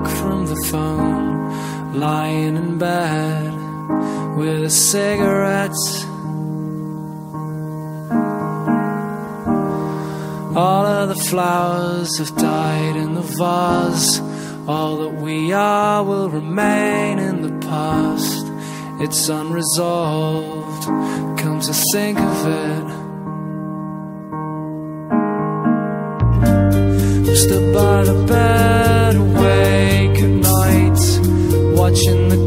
dog from the phone, lying in bed with a cigarette. All of the flowers have died in the vase. All that we are will remain in the past. It's unresolved, come to think of it. Stood by the bed, awake at night, watching the